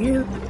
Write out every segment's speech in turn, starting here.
Soup.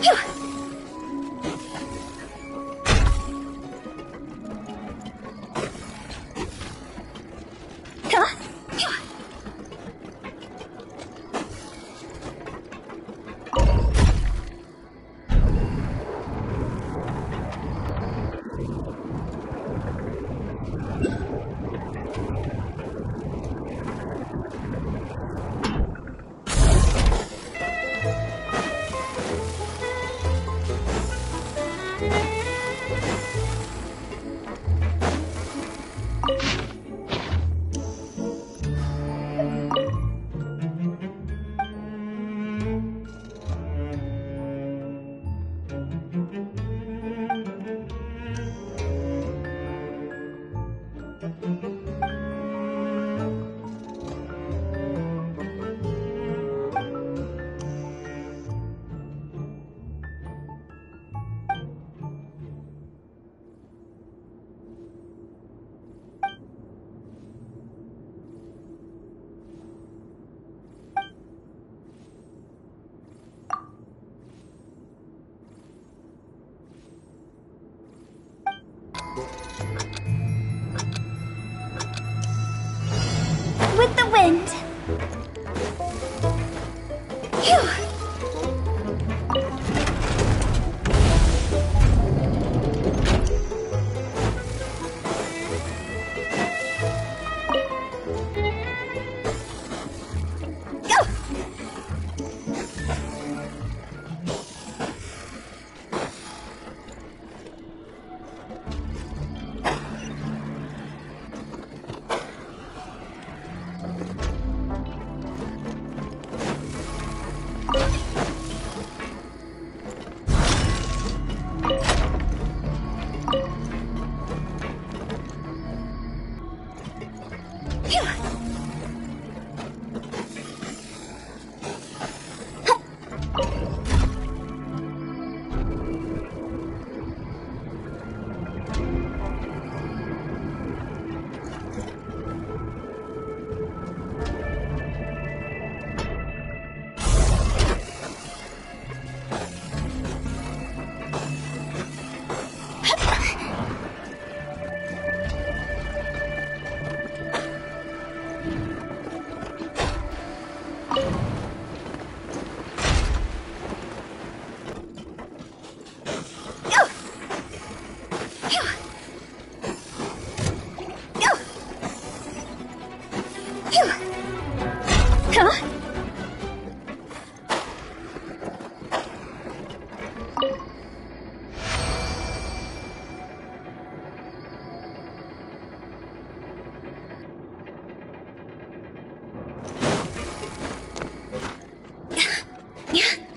Phew. With the wind. 呀にゃ